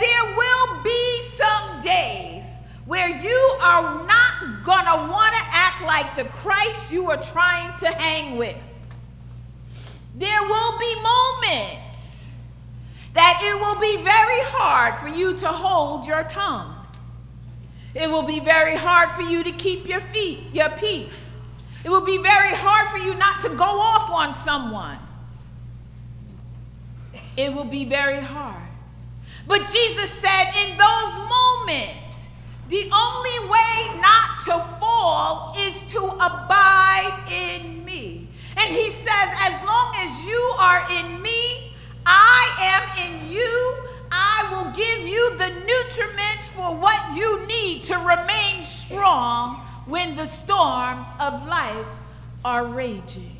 there will be some days where you are not going to want to act like the Christ you are trying to hang with. There will be moments that it will be very hard for you to hold your tongue. It will be very hard for you to keep your feet, your peace. It will be very hard for you not to go off on someone. It will be very hard. But Jesus said, in those moments, the only way not to fall is to abide in me. And he says, as long as you are in me, I am in you. I will give you the nutriments for what you need to remain strong when the storms of life are raging.